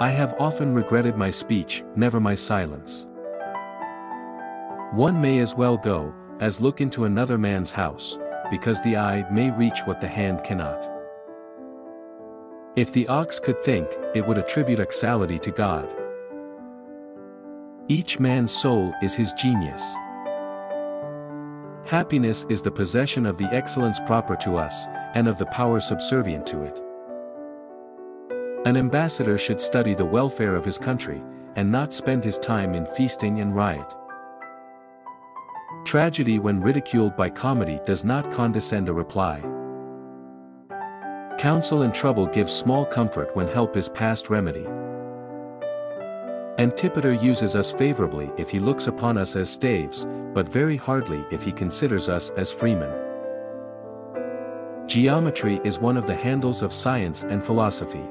I have often regretted my speech, never my silence. One may as well go, as look into another man's house, because the eye may reach what the hand cannot. If the ox could think, it would attribute oxality to God. Each man's soul is his genius. Happiness is the possession of the excellence proper to us, and of the power subservient to it. An ambassador should study the welfare of his country, and not spend his time in feasting and riot. Tragedy when ridiculed by comedy does not condescend a reply. Counsel in trouble gives small comfort when help is past remedy. Antipater uses us favorably if he looks upon us as staves, but very hardly if he considers us as freemen. Geometry is one of the handles of science and philosophy.